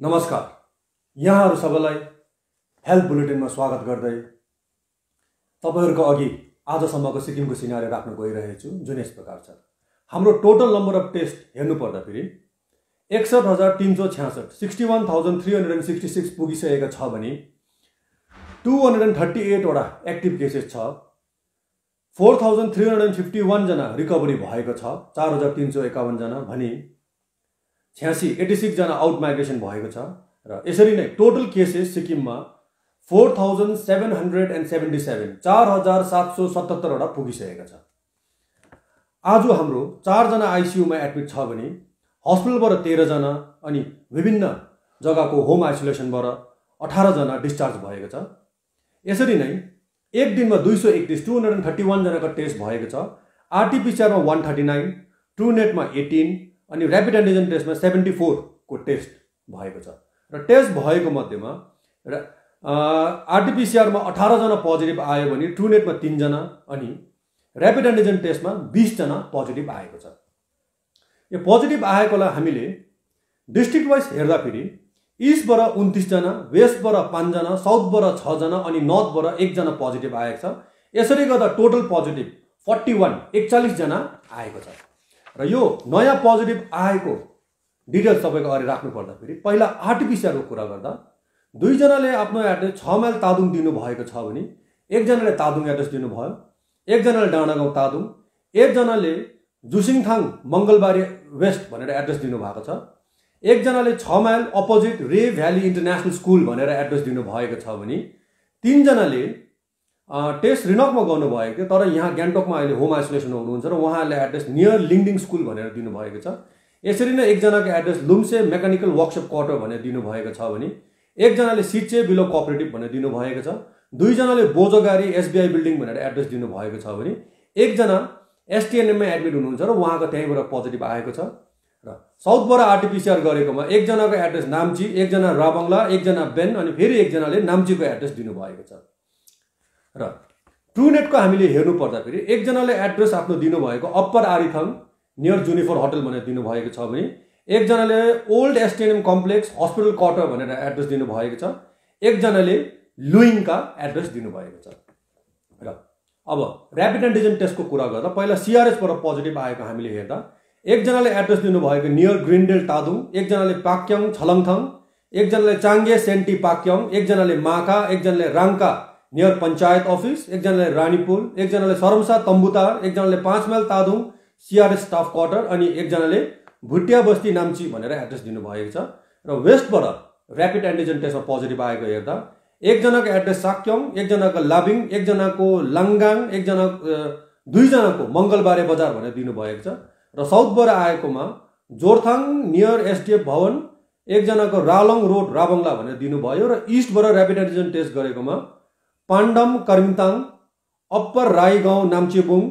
नमस्कार। यहाँहरू सबैलाई हेल्थ बुलेटिनमा स्वागत गर्दै तपाईँहरूको अघि आजसम्मको सिक्किमको सिनारी राख्न गइरहेको छु जुन यस प्रकार छ। हाम्रो टोटल नम्बर अफ टेस्ट हेर्नु पर्दाखेरि एकसठ हजार तिन सौ छ्यासठ sixty one thousand three hundred and sixty six पुगिसकेको छ भने टु हन्ड्रेड एन्ड थर्टी एटवटा एक्टिभ केसेस छ। Four thousand three hundred and fifty वानजना recovery भएको छ चार हजार तिन सौ एकाउन्नजना भने छ्यासी एट्टी सिक्सजना आउट माइग्रेसन भएको छ। र यसरी नै टोटल केसेस सिक्किममा four thousand seven hundred and seventy seven चार हजार सात सौ सतहत्तरवटा पुगिसकेको छ। आज हाम्रो चारजना आइसियुमा एडमिट छ भने हस्पिटलबाट तेह्रजना अनि विभिन्न जग्गाको होम आइसोलेसनबाट अठारजना डिस्चार्ज भएको छ। यसरी नै एक दिनमा दुई सौ एकतिस टु हन्ड्रेड एन्ड थर्टी वानजनाको टेस्ट भएको छ। आरटिपिसिआरमा वान थर्टी नाइन ट्रु नेटमा एटिन अनि ऱ्यापिड एन्टिजन टेस्टमा सेभेन्टी फोरको टेस्ट भएको छ. र टेस्ट भएको मध्येमा र आरटिपिसिआरमा अठारजना पोजिटिभ आयो भने ट्रुनेटमा तिनजना अनि ऱ्यापिड एन्टिजन टेस्टमा बिसजना पोजिटिभ आएको छ। यो पोजिटिभ आएकोलाई हामीले डिस्ट्रिक्ट वाइज हेर्दाखेरि इस्टबाट उन्तिसजना वेस्टबाट पाँचजना साउथबाट छजना अनि नर्थबाट एकजना पोजिटिभ आएको छ। यसरी गर्दा टोटल पोजिटिभ फोर्टी वान एकचालिसजना आएको छ। र यो नयाँ पोजिटिभ आएको डिटेल्स तपाईँको अगाडि राख्नु पर्दाखेरि पहिला आरटिपिसिआरको कुरा गर्दा दुईजनाले आफ्नो एड्रेस छ माइल तादुङ दिनुभएको छ भने एकजनाले तादुङ एड्रेस दिनुभयो एकजनाले डाँडागाउँ तादुङ एकजनाले जुसिङथाङ मङ्गलबारी वेस्ट भनेर एड्रेस दिनुभएको छ एकजनाले छ mile opposite Ray Valley international school भनेर एड्रेस दिनुभएको छ भने तिनजनाले टेस्ट रिनकमा गर्नुभएको थियो तर यहाँ गान्तोकमा अहिले होम आइसोलेसन हुनुहुन्छ र उहाँहरूले एड्रेस नियर लिङ्डिङ स्कुल भनेर दिनुभएको छ। यसरी नै एकजनाको address Lumsey mechanical workshop quarter भनेर दिनुभएको छ भने एकजनाले सिचे बिलो कोअपरेटिभ भनेर दिनुभएको छ। दुईजनाले बोजोगारी एसबिआई बिल्डिङ भनेर एड्रेस दिनुभएको छ भने एकजना एसटिएनएममा एडमिट हुनुहुन्छ र उहाँको त्यहीँबाट पोजिटिभ आएको छ। र साउथबाट आरटिपिसिआर गरेकोमा एकजनाको एड्रेस नाम्ची एकजना राबङ्ला एकजना बेन अनि फेरि एकजनाले नाम्चीको एड्रेस दिनुभएको छ। र ट्रुनेटको हामीले हेर्नु पर्दाखेरि एकजनाले एड्रेस आफ्नो दिनुभएको upper Arithang near Juniper hotel भनेर दिनुभएको छ भने एकजनाले old STNM complex hospital quarter भनेर एड्रेस दिनुभएको छ एकजनाले लुइङका एड्रेस दिनुभएको छ। र अब ऱ्यापिड एन्टिजन टेस्टको कुरा गर्दा पहिला सिआरएसबाट पोजिटिभ आएको हामीले हेर्दा एकजनाले एड्रेस दिनुभएको नियर ग्रिनडेल तादुङ एकजनाले पाक्योङ छलङथङ एकजनाले चाङ्गे सेन्टी पाक्योङ एकजनाले माखा एकजनाले राङ्का नियर पञ्चायत अफिस एकजनाले रानीपुल एकजनाले सरमसा तम्बुतार एकजनाले पाँच mile Tadong CRS staff quarter अनि एकजनाले भुटिया बस्ती नाम्ची भनेर एड्रेस दिनुभएको छ। र वेस्टबाट ऱ्यापिड एन्टिजन टेस्टमा पोजिटिभ आएको हेर्दा एकजनाको एड्रेस साक्योङ एकजनाको लाबिङ एकजनाको लाङ्गाङ एकजना दुईजनाको मङ्गलबारे बजार भनेर दिनुभएको छ। र साउथबाट आएकोमा जोरथाङ नियर एसडिएफ भवन एकजनाको रालङ रोड राबङ्ला भनेर दिनुभयो। र इस्टबाट ऱ्यापिड एन्टिजन टेस्ट गरेकोमा पाण्डम कर्मिताङ अप्पर राई गाउँ Namchebung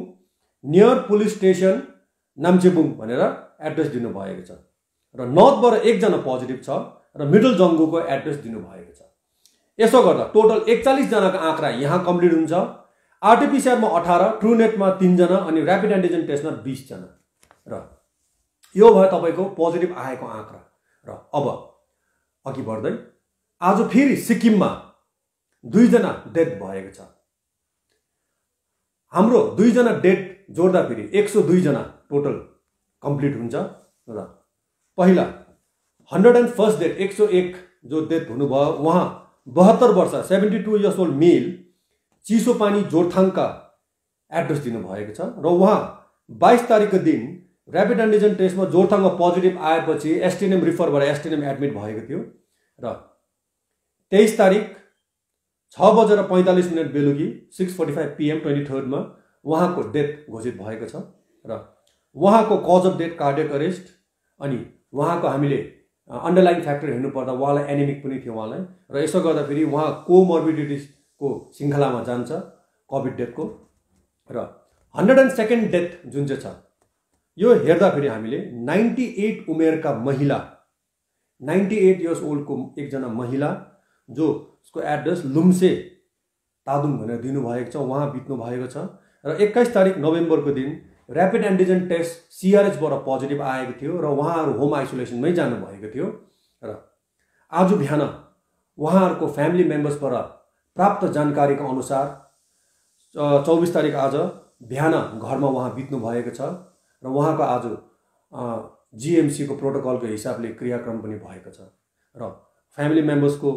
near police station Namchebung भनेर एड्रेस दिनुभएको छ। र नर्थबाट एकजना पोजिटिभ छ र मिडल जङ्गुको एड्रेस दिनुभएको छ। यसो गर्दा टोटल एकचालिसजनाको आँकडा यहाँ कम्प्लिट हुन्छ। आरटिपिसिआरमा अठार ट्रुनेटमा तिनजना अनि ऱ्यापिड एन्टिजन टेस्टमा बिसजना। र यो भयो तपाईँको पोजिटिभ आएको आँकडा। र अब अघि बढ्दै आज फेरि सिक्किममा दुईजना डेथ भएको छ। हाम्रो दुईजना डेथ जोड्दाखेरि एक सौ दुईजना टोटल कम्प्लिट हुन्छ र पहिला हन्ड्रेड एन्ड फर्स्ट डेट एक सौ एक जो डेथ हुनुभयो उहाँ बहत्तर वर्ष seventy two years old male चिसो पानी जोरथाङका एड्रेस दिनुभएको छ र उहाँ बाइस तारिकको दिन ऱ्यापिड एन्टिजन टेस्टमा जोरथाङमा पोजिटिभ आएपछि एसटिएनएम रिफरबाट एसटिएनएम एडमिट भएको थियो र तेइस तारिक छ बजेर पैँतालिस मिनट बेलुकी six forty five PM twenty थर्डमा उहाँको डेथ घोषित भएको छ र उहाँको cause of death cardiac arrest अनि उहाँको हामीले अन्डरलाइन फ्याक्टर हेर्नुपर्दा उहाँलाई एनिमिक पनि थियो उहाँलाई र यसो गर्दाखेरि उहाँ कोमर्बिडिटिजको श्रृङ्खलामा जान्छ कोभिड डेथको र हन्ड्रेड एन्ड सेकेन्ड डेथ जुन चाहिँ छ यो हेर्दाखेरि हामीले नाइन्टी एट उमेरका महिला नाइन्टी एट इयर्स ओल्डको एकजना महिला जो उसको एड्रेस लुम्से तादुङ भनेर दिनुभएको छ उहाँ बित्नु भएको छ। र एक्काइस तारिक नोभेम्बरको दिन ऱ्यापिड एन्टिजन टेस्ट सिआरएचबाट पोजिटिभ आएको थियो र उहाँहरू होम आइसोलेसनमै जानुभएको थियो। र आज बिहान उहाँहरूको फ्यामिली मेम्बर्सबाट प्राप्त जानकारीको अनुसार चौबिस तारिक आज बिहान घरमा उहाँ बित्नु भएको छ र उहाँको आज जिएमसीको प्रोटोकलको हिसाबले क्रियाक्रम पनि भएको छ। र फ्यामिली मेम्बर्सको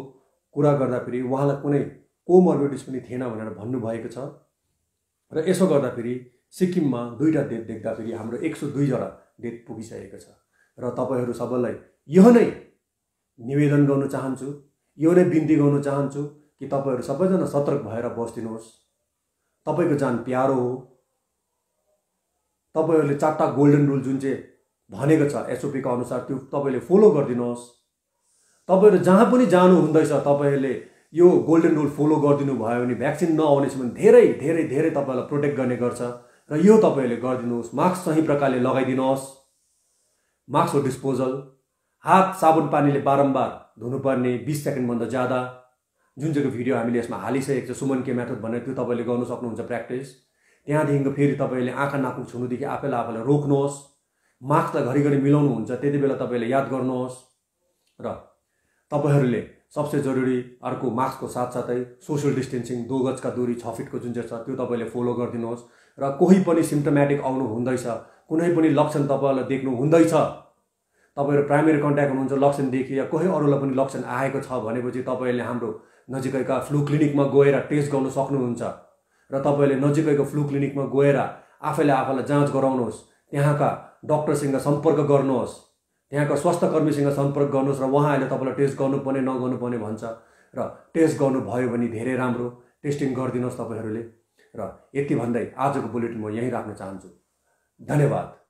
कुरा गर्दाखेरि उहाँलाई कुनै कोमर्बिडिस पनि थिएन भनेर भन्नुभएको छ। र यसो गर्दाखेरि सिक्किममा दुईवटा डेट देख्दाखेरि हाम्रो एक सौ दुईजना डेट पुगिसकेको छ। र तपाईँहरू सबैलाई यो नै निवेदन गर्नु चाहन्छु यो नै बिन्ती गर्नु चाहन्छु कि तपाईँहरू सबैजना सतर्क भएर बसिदिनुहोस्। तपाईँको जान प्यारो हो। तपाईँहरूले चारवटा गोल्डन रुल जुन चाहिँ भनेको छ एसओपीको अनुसार त्यो तपाईँले फलो गरिदिनुहोस्। तपाईँहरू जहाँ पनि जानु हुँदैछ तपाईँहरूले यो गोल्डन रुल फलो गरिदिनु भयो भने भ्याक्सिन नआउनेसम्म धेरै धेरै धेरै तपाईँलाई प्रोटेक्ट गर्ने गर्छ। र यो तपाईँहरूले गरिदिनुहोस्। मास्क सही प्रकारले लगाइदिनुहोस्। मास्कको डिस्पोजल हात साबुन पानीले बारम्बार धुनुपर्ने बिस सेकेन्डभन्दा ज्यादा। जुन चाहिँको भिडियो हामीले यसमा हालिसकेको छ सुमन के मेथड भनेर त्यो तपाईँले गर्नु सक्नुहुन्छ प्र्याक्टिस त्यहाँदेखिको फेरि तपाईँले आँखा नाकु छुनुदेखि आफैलाई आफैलाई रोक्नुहोस्। मास्कलाई घरिघरि मिलाउनुहुन्छ त्यति बेला तपाईँले याद गर्नुहोस्। र तपाईँहरूले सबसे जरुरी अर्को मास्कको साथसाथै सोसियल डिस्टेन्सिङ दो गजका दूरी छ फिटको जुन चाहिँ छ त्यो तपाईँले फलो गरिदिनुहोस्। र कोही पनि सिम्टोमेटिक आउनु हुँदैछ कुनै पनि लक्षण तपाईँहरूलाई देख्नु हुँदैछ तपाईँहरू प्राइमेरी कन्ट्याक्ट हुनुहुन्छ लक्षण देखि या कोही अरूलाई पनि लक्षण आएको छ भनेपछि तपाईँहरूले हाम्रो नजिकैका फ्लू क्लिनिकमा गएर टेस्ट गर्नु सक्नुहुन्छ। र तपाईँले नजिकैको फ्लू क्लिनिकमा गएर आफैले आफैलाई जाँच गराउनुहोस् त्यहाँका डक्टरसँग सम्पर्क गर्नुहोस्। त्यहाँको स्वास्थ्य कर्मीसँग सम्पर्क गर्नुहोस् र उहाँहरूले तपाईँलाई टेस्ट गर्नुपर्ने नगर्नुपर्ने भन्छ र टेस्ट गर्नुभयो भने धेरै राम्रो। टेस्टिङ गरिदिनुहोस् तपाईँहरूले। र यति भन्दै आजको बुलेटिन म यहीँ राख्न चाहन्छु। धन्यवाद।